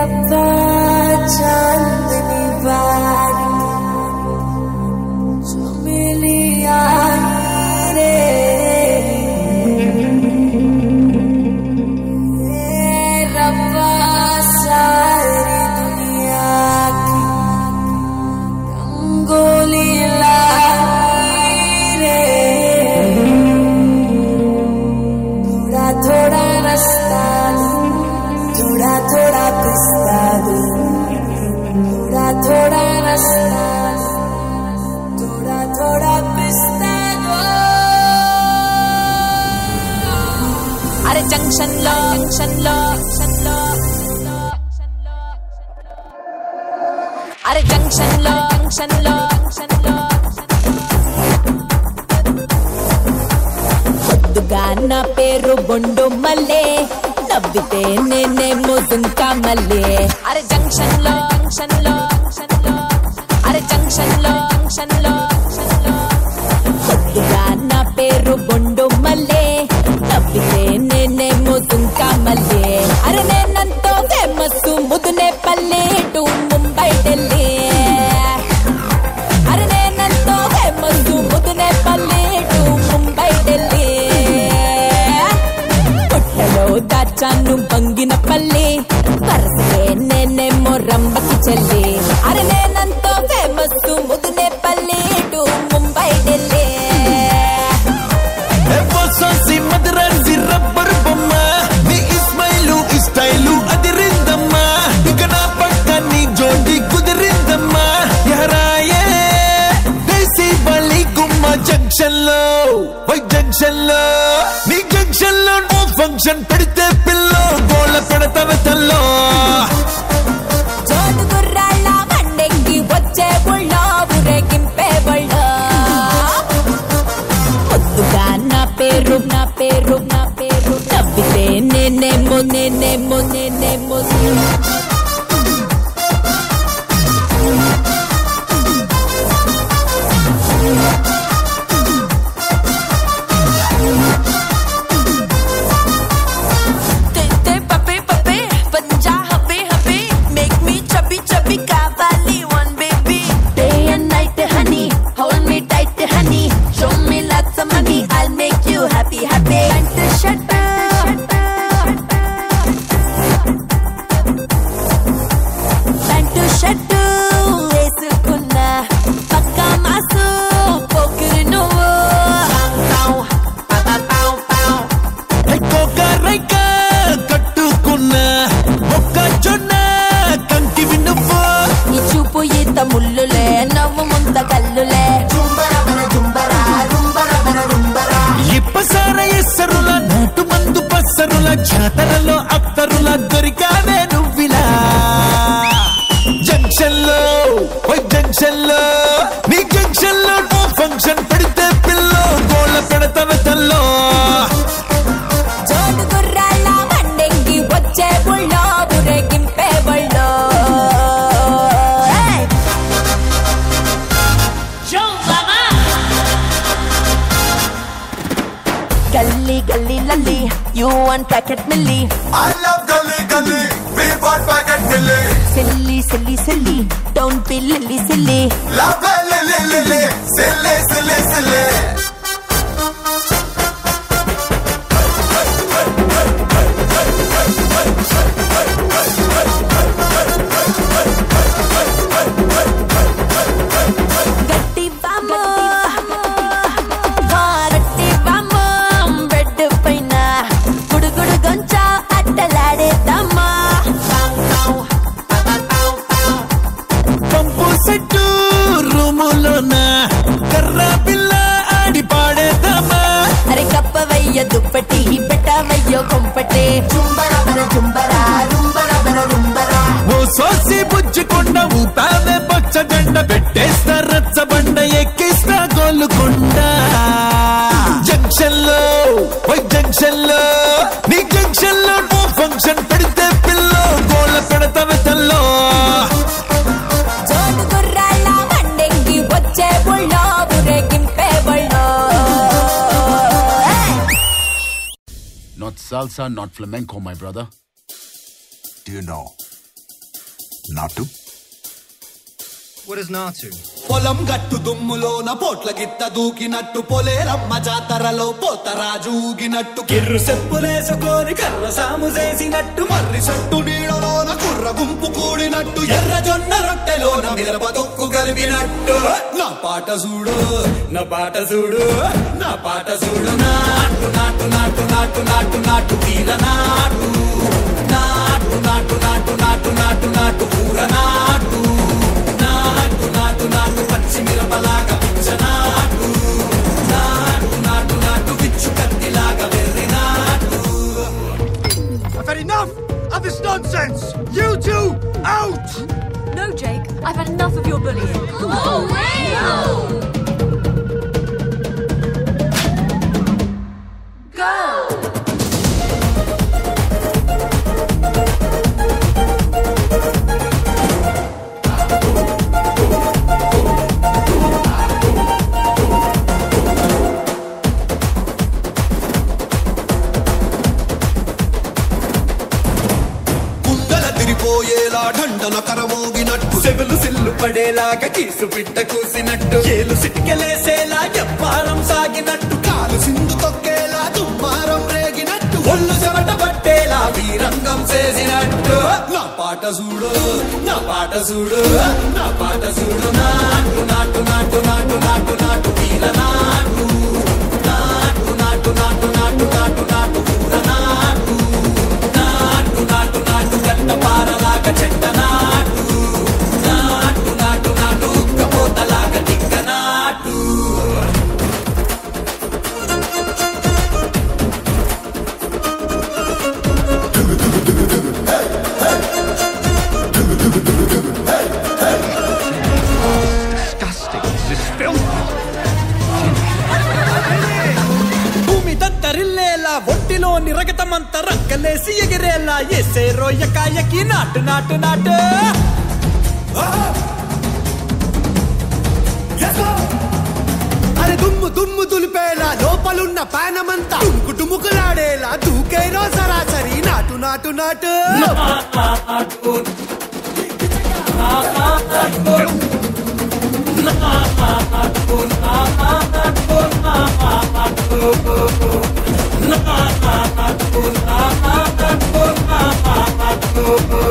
Kata సెక్షన్లో సెక్షన్లో అరే జంక్షన్లో జంక్షన్లో జంక్షన్లో ముద్దుగా నా పేరు బొండు మల్లే నవ్వితే నేనే ముదుంకా మల్లే అరే జంక్షన్లో జంక్షన్లో. paleta. జంక్షన్లో వై జంక్షన్లో నీ జంక్షన్లో ఓ ఫంక్షన్ పెడితే పిల్ల గోళ్ళ పెడతావ తల్లో. జోడు గుర్రాళ్ళ మండెంగి వచ్చే బుళ్ళ ఊరేగింపే బుళ్ళ. ముద్దుగా నా పేరు నా పేరు నా పేరు. తప్పితే నేనేమో నేనేమో నేనే సెల్లి సెల్లి సెల్లి డౌన్ పిల్లల్లి సెల్లి Not salsa, not flamenco, my brother. Do you know? Not to పొలం గట్టు దుమ్ములోన పోట్ల గిత్త దూకినట్టు పొలేరమ్మ జాతరలో పోతరాజు ఊగినట్టు కిర్రు చెప్పులేసుకొని కర్ర సాము చేసినట్టు మర్రి చెట్టు నీడలోన కుర్ర గుంపు కూడినట్టు ఎర్ర జొన్న రొట్టెలోన మిరప తొక్కు కలిపినట్టు నా పాట చూడు నా పాట చూడు నా పాట చూడు నాటు నాటు నాటు నాటు నాటు నాటు తీర నాటు నాటు నాటు నాటు నాటు నాటు నాటు ఊర నాటు నాటు నాటు నాటు పచ్చి మిరపలాగా పిచ్చ నాటు నాటు నాటు నాటు పిచ్చు కత్తిలాగా వెర్రి నాటు I've had enough of this nonsense! You two, out! No, Jake, I've had enough of your bullying. Oh, Go! పడేలాగా కీసు పిట్ట కూసినట్టు ఏలు సిటికెలేసేలా ఎప్పారం సాగినట్టు కాలు సింధు తొక్కేలా దుమ్మారం రేగినట్టు ఒళ్ళు చెమట పట్టేలా వీరంగం చేసినట్టు నా పాట చూడు నా పాట చూడు నా పాట చూడు నాటు నాటు నాటు నాటు నాటు నాటు వీర నాటు నాటు నాటు నాటు నాటు నాటు నాటు ఊర నాటు నాటు నాటు నాటు గంట పారలాగా చెట్ట ఎసేరో ఎకాయకి నాటు నాటు నాటు. అరే దుమ్ము దుమ్ము దులిపేలా లోపలున్న పానమంతా కుటుముకులాడేలా దూకే దూకేరో సరాసరి. నాటు నాటు నాటు. Oh, Oh,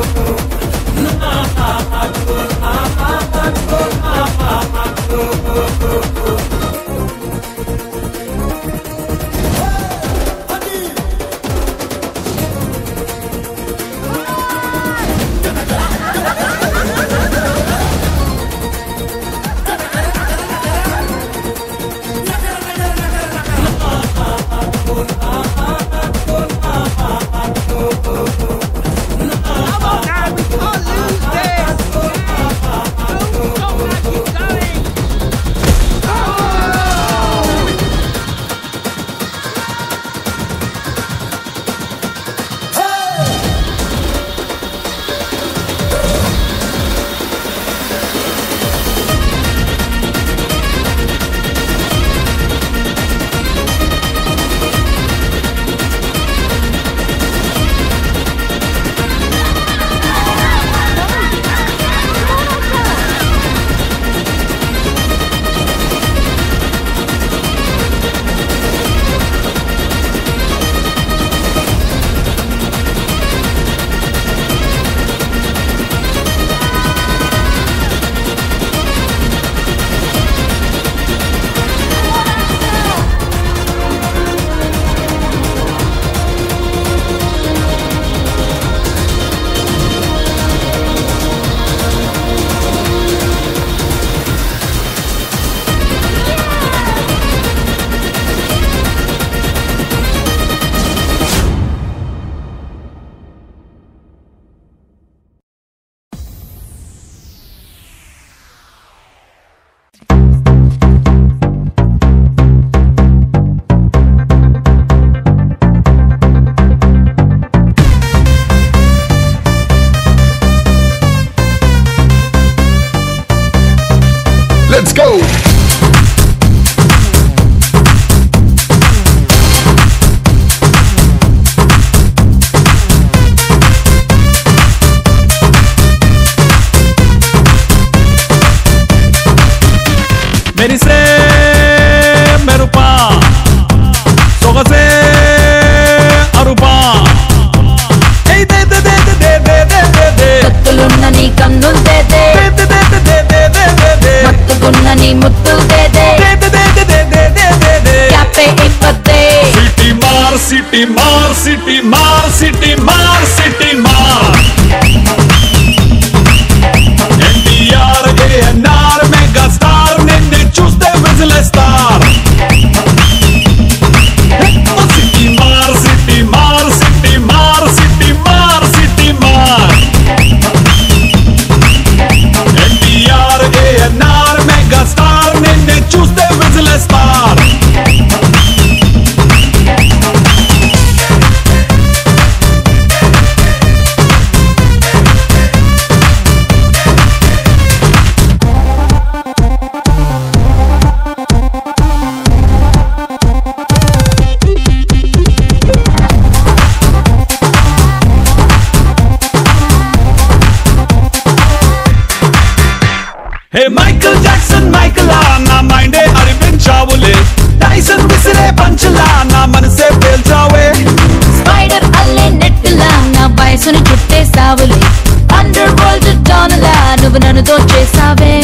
చేతితో చేసావే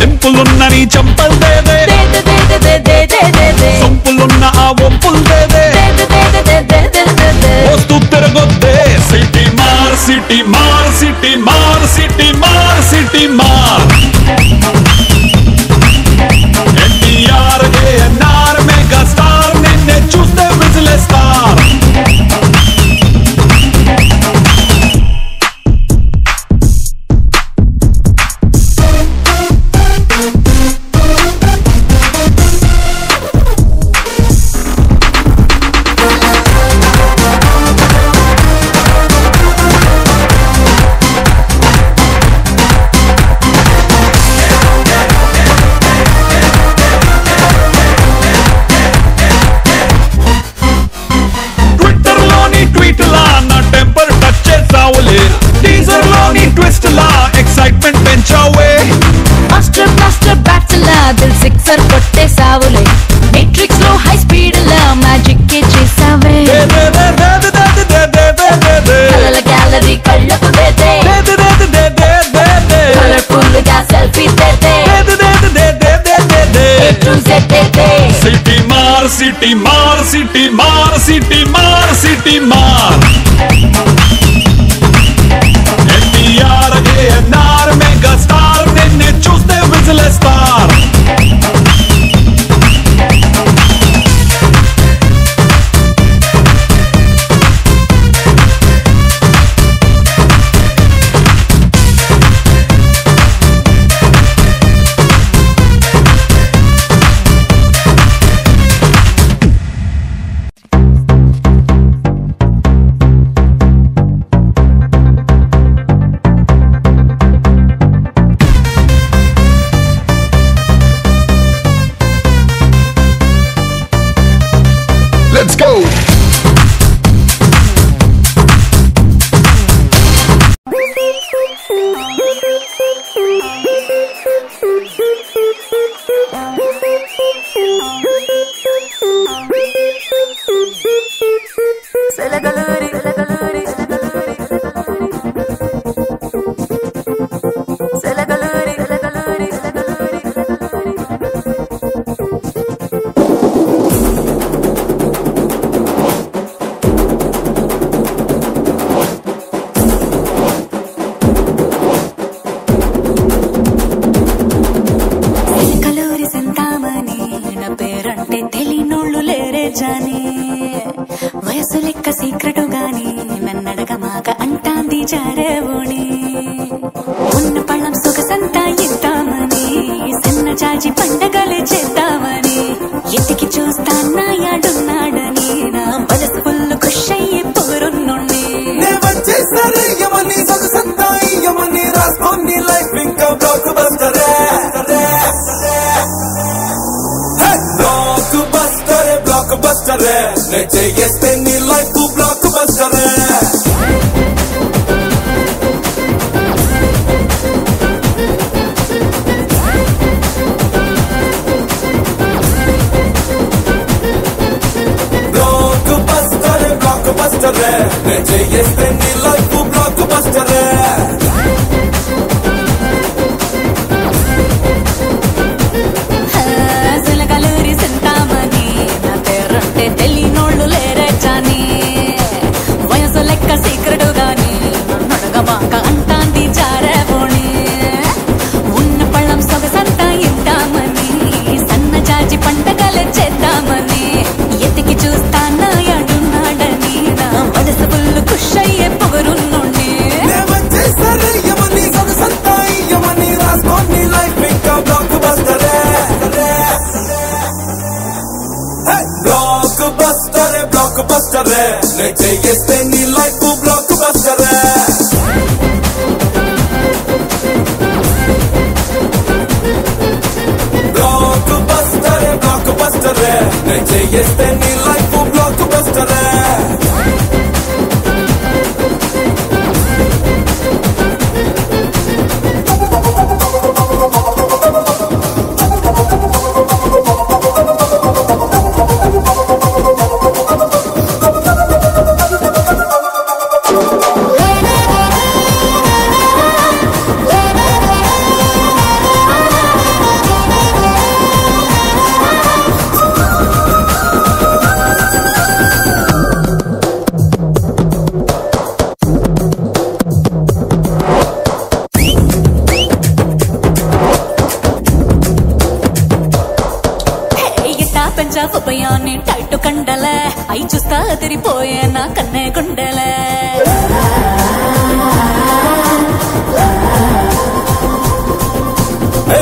టెంపులున్న నీ చంపలు సొంపులున్న ఆ ఒప్పులు వస్తూ తిరగొద్దే సిటీ మార్ సిటీ सिटी मार सिटी मार। 假期。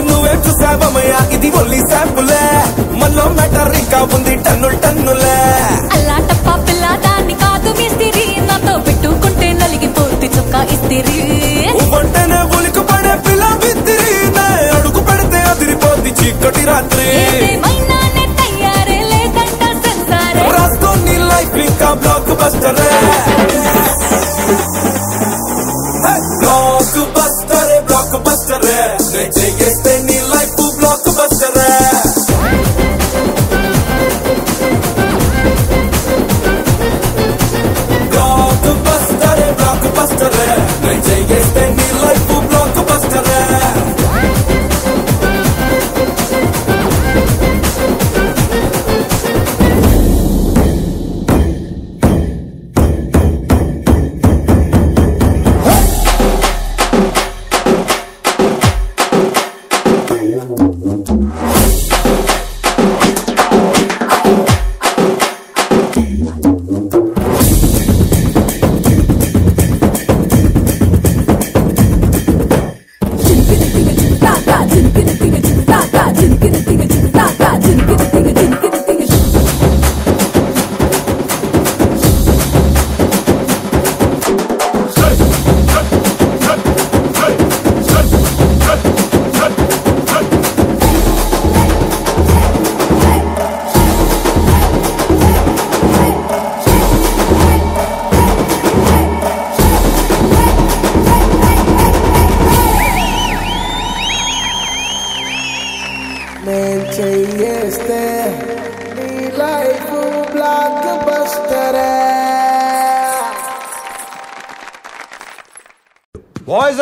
నువ్వే చూసావమయ్యా ఇది ఒల్లి శాంపులే. మనలో మ్యాటర్ ఇంకా ఉంది టన్నులు టన్నులే. అల్లా టప్ప పిల్ల దాన్ని కాదు మిస్తిరి. నాతో పెట్టుకుంటే నలిగిపోతే చొక్కా ఇస్తిరి. వంటనే ఉలికి పడే పిల్ల నే అడుగు పెడితే అదిరిపోద్ది చీకటి రాత్రి. ఏదేమైనా నే తయారే లేదంట సెన్సారే. రాసుకో నీ లైఫ్ ఇంకా బ్లాక్ బస్టరే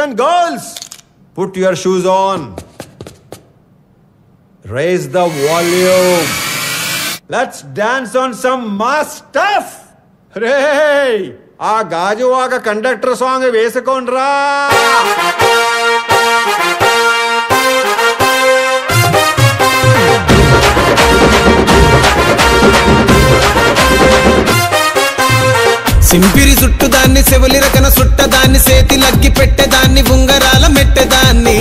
and girls, put your shoes on. Raise the volume. Let's dance on some mass stuff. రే ఆ గాజువాక కండక్టర్ సాంగ్ వేసుకోండ్రా సింపిరి చుట్టుదాన్ని సెవలి రకన సుట్ట దాన్ని సేతి లగ్గి పెట్టేదాన్ని ఉంగరాల మెట్టేదాన్ని.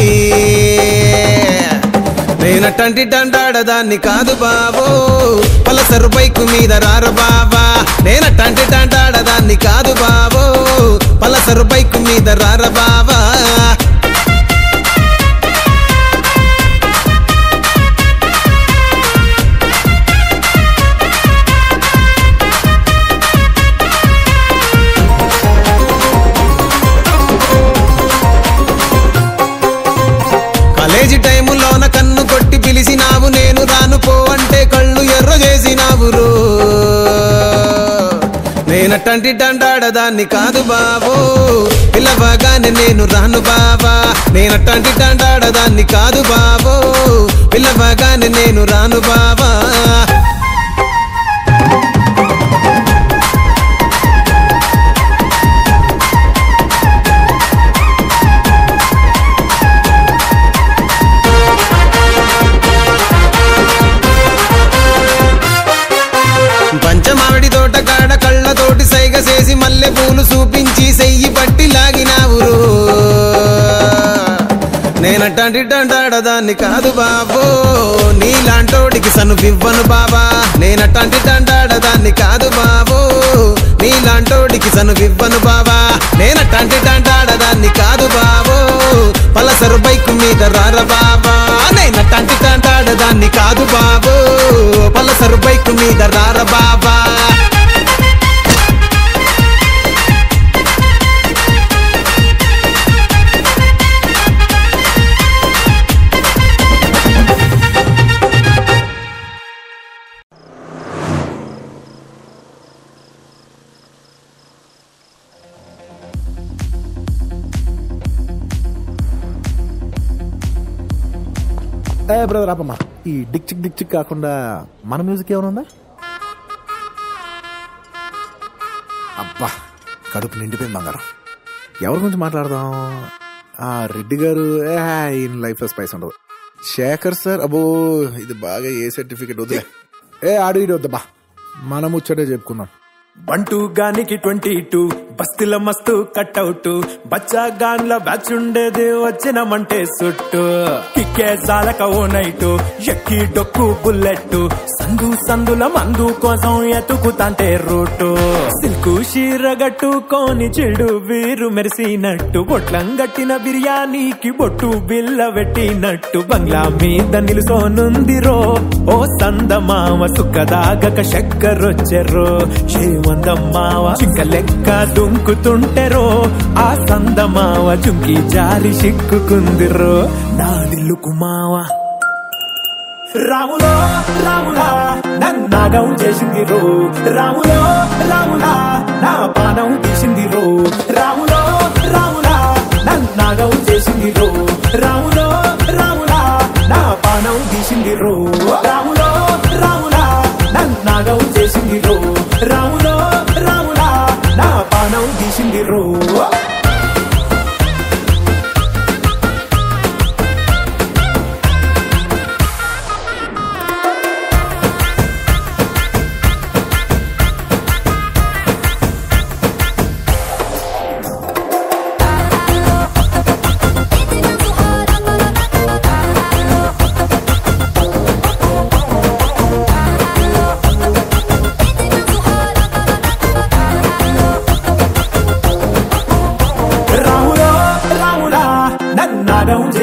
నేనటంటి డండాడదాన్ని కాదు బావో పలసరు బైకు మీద రార బావా. నేనటంటి డండాడదాన్ని కాదు బావో పలసరు బైకు మీద రార బావా. నేనటంటి డండాడదాన్ని కాదు బాబు. పిల్లవగానే నేను రాను బాబా. నేనట్టంటి డండాడదాన్ని కాదు బాబు. పిల్లవగానే నేను రాను బాబా. చేసి మల్లె పూలు చూపించి సెయ్యి పట్టి లాగినావురు. నేనట్టంటిట్టంటాడదాన్ని కాదు బాబో. నీలాంటోడికి సనుపివ్వను బాబా. బాబా నేనట్టంటిట్టంటాడదాన్ని కాదు బాబో. నీలాంటోడికి సనుపివ్వను బాబా. బాబా నేనట్టంటిట్టంటాడదాన్ని కాదు బాబో. పలసరు బైక్ మీద రార బాబా. నేనట్టంటిట్టంటాడదాన్ని కాదు బాబో. పలసరు బైక్ మీద రార బాబా. బ్రదర్ ఆపమ్మా. ఈ డిక్ చిక్ డిక్ చిక్ కాకుండా మన మ్యూజిక్ ఏమైనా ఉందా? అబ్బా కడుపు నిండిపోయింది బంగారం. ఎవరి గురించి మాట్లాడదాం? ఆ రెడ్డి గారు ఈయన లైఫ్లో స్పైస్ ఉండదు. శేఖర్ సార్ అబ్బో ఇది బాగా ఏ సర్టిఫికెట్ వద్దులే. ఏ ఆడు ఇడు వద్దబ్బా మనం ముచ్చటే చెప్పుకున్నాం. బంటూ గానికి ట్వంటీ టూ బస్తిల మస్తు కట్అవుట్. బచ్చా గాన్ల బ్యాచ్ ఉండేది వచ్చినమంటే సుట్టు. కిక్కే జాలక ఓ నైటు ఎక్కి డొక్కు బుల్లెట్టు సందు సందుల మందు కోసం ఎతుకుతాంటే రూటు. సిల్కు షీర గట్టుకొని చెడు వీరు మెరిసినట్టు బొట్లం గట్టిన బిర్యానీకి బొట్టు బిల్ల పెట్టినట్టు. బంగ్లా మీద నిలుసోనుందిరో ఓ సందమామ సుఖదాగక చక్కరొచ్చెరో శ్రీమందమ్మావ చిక్క లెక్క దుంకుతుంటెరో ఆ సందమావ జుంకి జారి చిక్కుకుందిరో నా రాములో రాములా నన్నాగం చేసింది రో రాములో రాములా నా పానం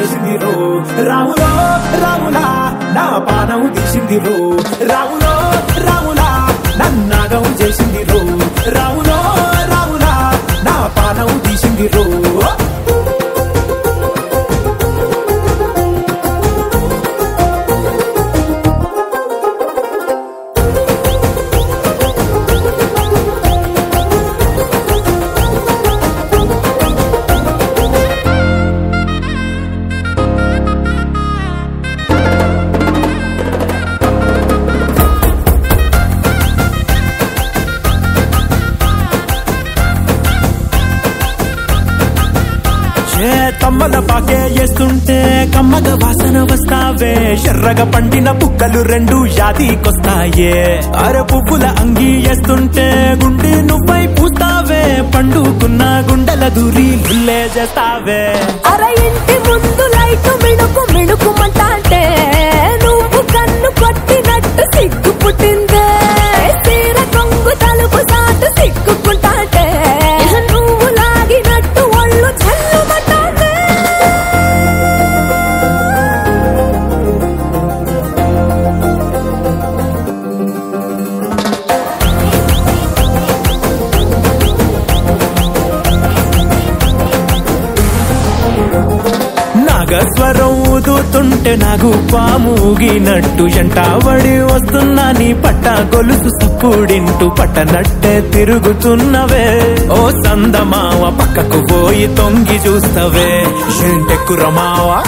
చేసిందిరో? రాములో రాములా నా పానం తీసిందిరో? రాములో రాములా నన్నాగం చేసిందిరో? రాములో రాములా నా పానం తీసిందిరో? ఎర్రగా పండిన పుక్కలు రెండు యాదికొస్తాయే. అర పువ్వుల అంగి వేస్తుంటే గుండె నువ్వై పూస్తావే. పండుకున్న గుండెల దూరి లుల్లే చేస్తావే. అర ఇంటి ముందు లైట్ మిణుకు మిణుకుమంటే నువ్వు కన్ను కొట్టినట్టు సిగ్గు పుట్టింది ఊదుతుంటే నాకు పాము ఊగినట్టు ఎంటావడి వస్తున్నా నీ పట్ట గొలుసు సప్పుడింటూ పట్టనట్టే తిరుగుతున్నవే. ఓ సందమావ పక్కకు పోయి తొంగి చూస్తవే. ఏంటెక్కురమావా